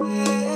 Yeah.